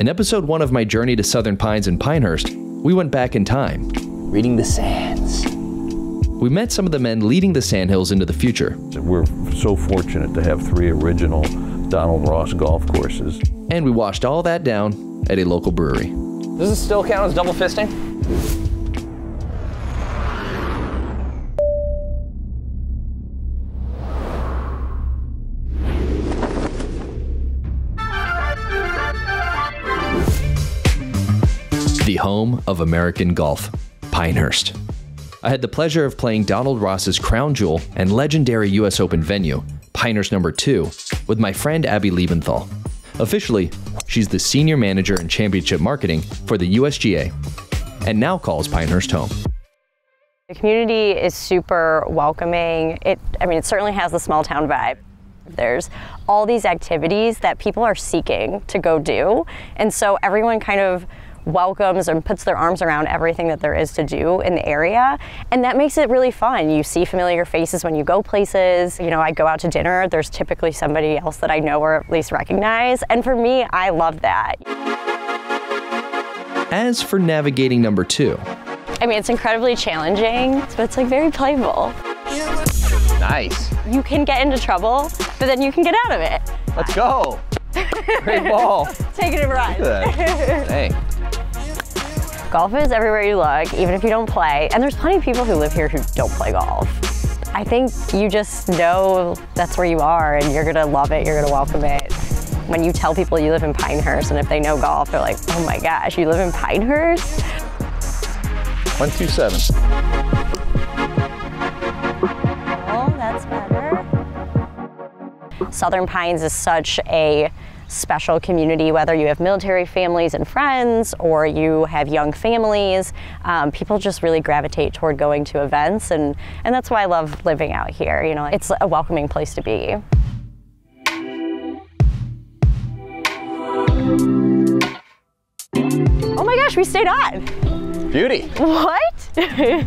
In episode one of my journey to Southern Pines and Pinehurst, we went back in time. Reading the sands. We met some of the men leading the Sandhills into the future. We're so fortunate to have three original Donald Ross golf courses. And we washed all that down at a local brewery. Does this still count as double fisting? Home of American golf, Pinehurst. I had the pleasure of playing Donald Ross's crown jewel and legendary US Open venue, Pinehurst number 2, with my friend Abby Liebenthal. Officially, she's the senior manager in championship marketing for the USGA and now calls Pinehurst home. The community is super welcoming. It I mean it certainly has the small town vibe. There's all these activities that people are seeking to go do. And so everyone kind of welcomes and puts their arms around everything that there is to do in the area. And that makes it really fun. You see familiar faces when you go places. You know, I go out to dinner, there's typically somebody else that I know or at least recognize. And for me, I love that. As for navigating number two, I mean, it's incredibly challenging, but it's like very playful. Nice. You can get into trouble, but then you can get out of it. Let's go. Great ball. Take it a ride. Hey. Golf is everywhere you look, even if you don't play. And there's plenty of people who live here who don't play golf. I think you just know that's where you are and you're gonna love it, you're gonna welcome it. When you tell people you live in Pinehurst and if they know golf, they're like, oh my gosh, you live in Pinehurst? 127. Oh, that's better. Southern Pines is such a special community, whether you have military families and friends or you have young families. Um, people just really gravitate toward going to events, and, and that's why I love living out here. You know, it's a welcoming place to be. Oh my gosh, we stayed on. Beauty. What?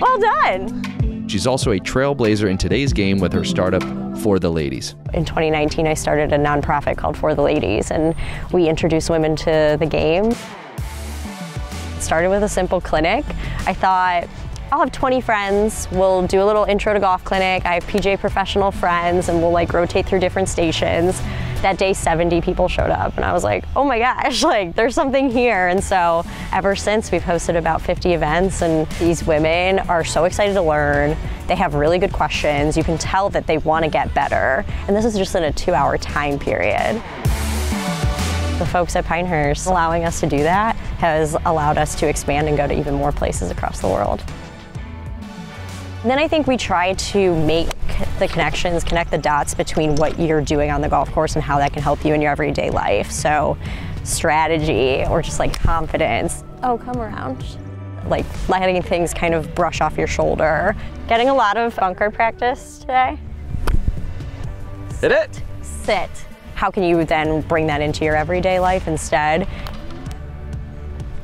well done. she's also a trailblazer in today's game with her startup Fore the Ladies. In 2019, I started a nonprofit called Fore the Ladies, and we introduce women to the game. It started with a simple clinic. I thought, I'll have 20 friends. We'll do a little intro to golf clinic. I have PGA professional friends, and we'll like rotate through different stations. That day, 70 people showed up, and I was like, oh my gosh, like there's something here. And so ever since, we've hosted about 50 events, and these women are so excited to learn. They have really good questions. You can tell that they want to get better. And this is just in a two hour time period. The folks at Pinehurst allowing us to do that has allowed us to expand and go to even more places across the world. And then I think we try to make the connections, connect the dots between what you're doing on the golf course and how that can help you in your everyday life. So, strategy or just like confidence. Oh, come around. Like letting things kind of brush off your shoulder. Getting a lot of bunker practice today. Hit it. Sit. How can you then bring that into your everyday life instead?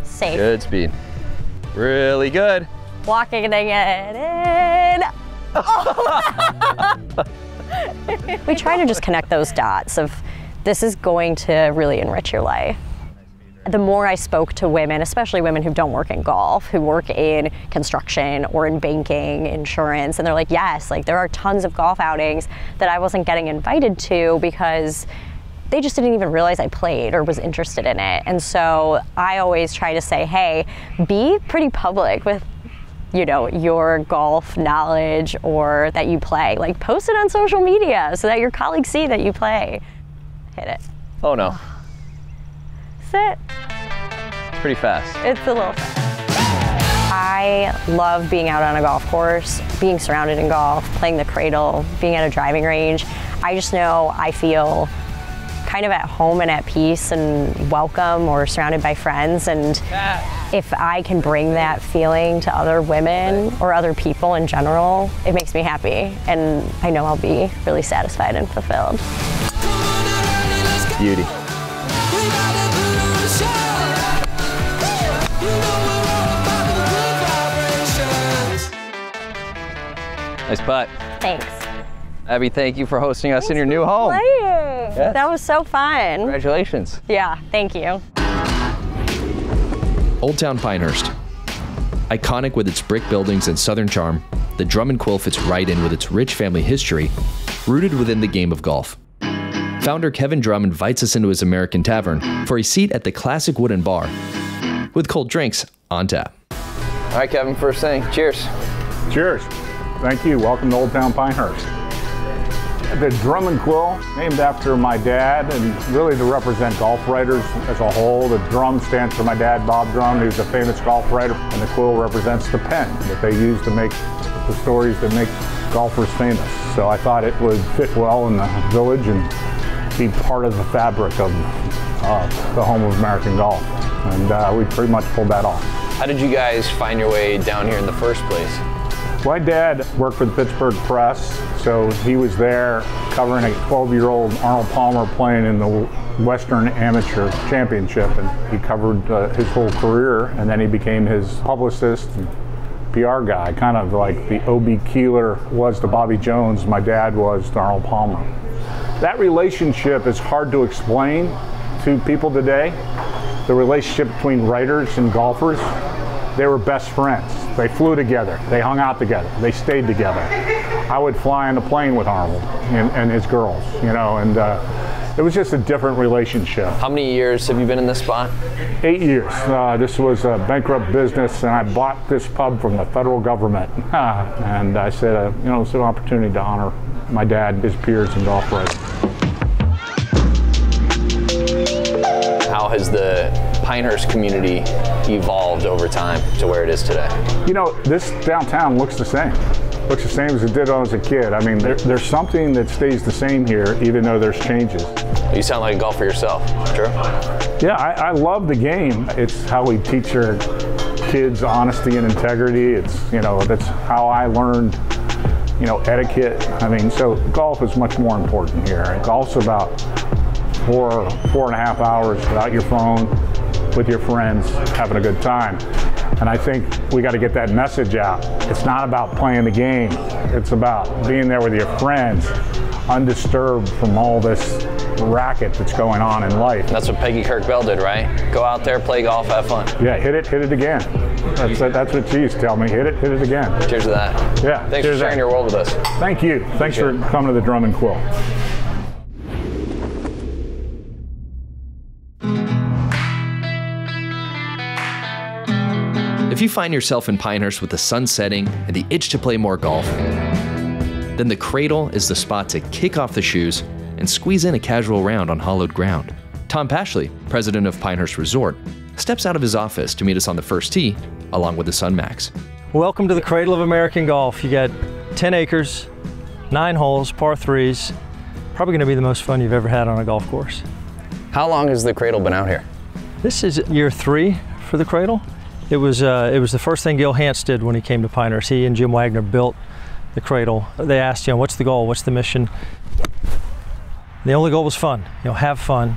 Safe. Good speed. Really good. Walking and get in. we try to just connect those dots of this is going to really enrich your life. The more I spoke to women, especially women who don't work in golf, who work in construction or in banking, insurance, and they're like, yes, like there are tons of golf outings that I wasn't getting invited to because they just didn't even realize I played or was interested in it. And so I always try to say, hey, be pretty public with you know, your golf knowledge or that you play. Like post it on social media so that your colleagues see that you play. Hit it. Oh no. Sit. Pretty fast. It's a little fast. I love being out on a golf course, being surrounded in golf, playing the cradle, being at a driving range. I just know I feel kind of at home and at peace and welcome or surrounded by friends. And if I can bring that feeling to other women or other people in general, it makes me happy. And I know I'll be really satisfied and fulfilled. Beauty. Nice putt. Thanks. Abby, thank you for hosting us in your new home. Playing. That was so fun. Congratulations. Yeah, thank you. Old Town Pinehurst. Iconic with its brick buildings and southern charm, the Drum and Quill fits right in with its rich family history, rooted within the game of golf. Founder Kevin Drum invites us into his American Tavern for a seat at the classic wooden bar, with cold drinks on tap. All right, Kevin, first thing, cheers. Cheers. Thank you. Welcome to Old Town Pinehurst. The Drum and Quill, named after my dad, and really to represent golf writers as a whole. The drum stands for my dad, Bob Drum, who's a famous golf writer, and the quill represents the pen that they use to make the stories that make golfers famous. So I thought it would fit well in the village and be part of the fabric of uh, the home of American golf. And uh, we pretty much pulled that off. How did you guys find your way down here in the first place? My dad worked for the Pittsburgh Press, so he was there covering a 12-year-old Arnold Palmer playing in the Western Amateur Championship, and he covered uh, his whole career, and then he became his publicist and PR guy, kind of like the O.B. Keeler was to Bobby Jones, my dad was to Arnold Palmer. That relationship is hard to explain to people today. The relationship between writers and golfers, they were best friends. They flew together, they hung out together, they stayed together. I would fly on the plane with Arnold and, and his girls, you know, and uh, it was just a different relationship. How many years have you been in this spot? Eight years. Uh, this was a bankrupt business, and I bought this pub from the federal government. and I said, uh, you know, it's an opportunity to honor my dad, his peers in golf writing. How has the Pinehurst community evolved over time to where it is today? You know, this downtown looks the same. Looks the same as it did when I was a kid. I mean, there, there's something that stays the same here, even though there's changes. You sound like a golfer yourself. True. Yeah, I, I love the game. It's how we teach our kids honesty and integrity. It's, you know, that's how I learned, you know, etiquette. I mean, so golf is much more important here. Golf's about four, four and a half hours without your phone, with your friends, having a good time. And I think we got to get that message out. It's not about playing the game. It's about being there with your friends, undisturbed from all this racket that's going on in life. That's what Peggy Kirk Bell did, right? Go out there, play golf, have fun. Yeah, hit it, hit it again. That's, that's what she used to tell me. Hit it, hit it again. Cheers to that. Yeah. Thanks for sharing your world with us. Thank you. Thanks for coming to the Drum and Quill. You find yourself in Pinehurst with the sun setting and the itch to play more golf, then the Cradle is the spot to kick off the shoes and squeeze in a casual round on hollowed ground. Tom Pashley, president of Pinehurst Resort, steps out of his office to meet us on the first tee, along with the son Max. Welcome to the cradle of American golf. You got 10 acres, nine holes, par threes. Probably going to be the most fun you've ever had on a golf course. How long has the cradle been out here? This is year three for the cradle. It was uh, it was the first thing Gil Hanse did when he came to Pinehurst. He and Jim Wagner built the cradle. They asked, you know, what's the goal? What's the mission? The only goal was fun. You know, have fun.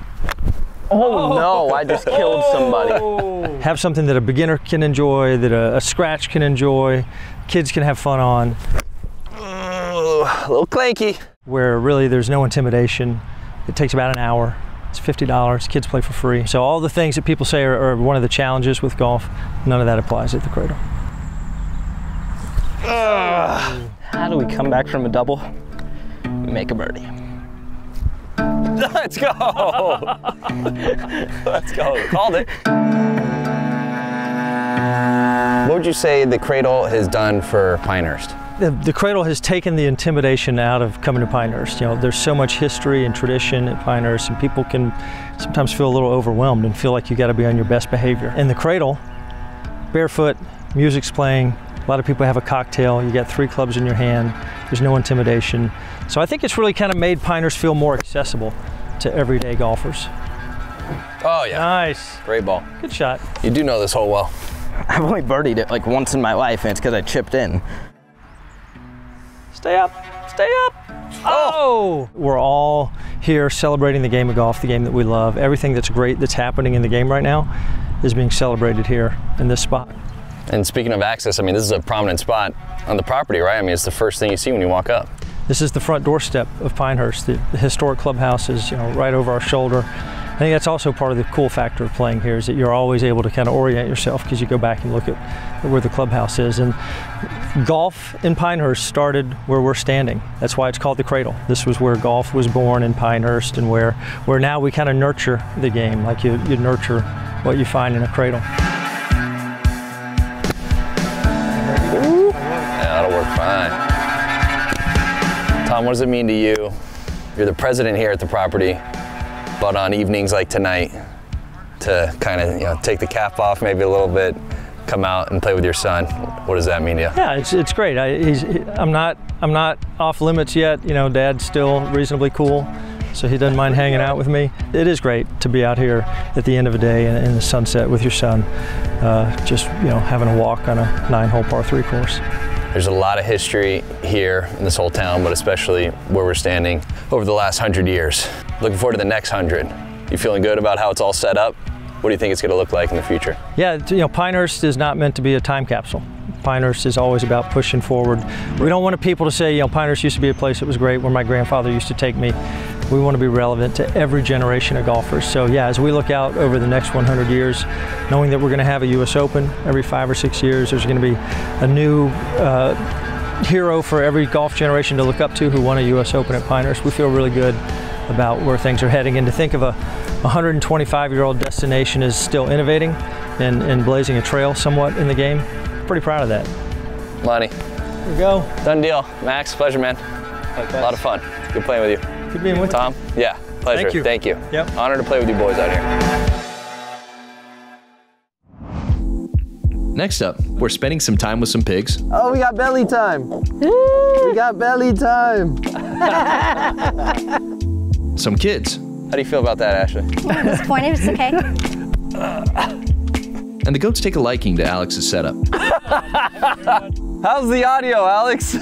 Oh, no, I just killed somebody. Have something that a beginner can enjoy, that a, a scratch can enjoy, kids can have fun on. a little clanky. where really there's no intimidation. It takes about an hour. It's $50. Kids play for free. So all the things that people say are, are one of the challenges with golf, none of that applies at the Cradle. How do we come back from a double? We make a birdie. Let's go. Let's go. Called it. What would you say the cradle has done for Pinehurst? The, the Cradle has taken the intimidation out of coming to Pinehurst. You know, there's so much history and tradition at Pinehurst, and people can sometimes feel a little overwhelmed and feel like you got to be on your best behavior. In the Cradle, barefoot, music's playing. A lot of people have a cocktail. You got three clubs in your hand. There's no intimidation. So I think it's really kind of made Pinehurst feel more accessible to everyday golfers. Oh, yeah. Nice. Great ball. Good shot. You do know this hole well. I've only birdied it like once in my life, and it's because I chipped in. Stay up. Stay up. Oh! We're all here celebrating the game of golf, the game that we love. Everything that's great that's happening in the game right now is being celebrated here in this spot. And speaking of access, I mean, this is a prominent spot on the property, right? I mean, it's the first thing you see when you walk up. This is the front doorstep of Pinehurst. The, the historic clubhouse is, you know, right over our shoulder. I think that's also part of the cool factor of playing here is that you're always able to kind of orient yourself because you go back and look at where the clubhouse is. And golf in Pinehurst started where we're standing. That's why it's called the Cradle. This was where golf was born in Pinehurst, and where where now we kind of nurture the game, like you you nurture what you find in a cradle. Yeah, that'll work fine. Tom, what does it mean to you? You're the president here at the property, but on evenings like tonight, to kind of you know take the cap off maybe a little bit, come out and play with your son. What does that mean to you? Yeah, it's, it's great. I, I'm not I'm not off limits yet. You know, Dad's still reasonably cool, so he doesn't mind hanging out with me. It is great to be out here at the end of the day in, in the sunset with your son, uh, just you know having a walk on a nine-hole par three course. There's a lot of history here in this whole town, but especially where we're standing over the last hundred years. Looking forward to the next hundred. You feeling good about how it's all set up? What do you think it's going to look like in the future? Yeah, you know, Pinehurst is not meant to be a time capsule. Pinehurst is always about pushing forward. We don't want people to say, you know, Pinehurst used to be a place that was great where my grandfather used to take me. We want to be relevant to every generation of golfers. So yeah, as we look out over the next 100 years, knowing that we're going to have a U.S. Open every five or six years, there's going to be a new uh, hero for every golf generation to look up to who won a U.S. Open at Pinehurst. We feel really good about where things are heading. And to think of a 125 year old destination is still innovating and, and blazing a trail somewhat in the game, pretty proud of that. Lonnie, There we go. done deal. Max, pleasure, man. A lot of fun. Good playing with you. Good being with Tom, yeah, pleasure. Thank you. Thank you. Yep. Honor to play with you boys out here. Next up, we're spending some time with some pigs, Oh, we got belly time. we got belly time. some kids, How do you feel about that, Ashley? Disappointed, it's okay. and the goats take a liking to Alex's setup. How's the audio, Alex?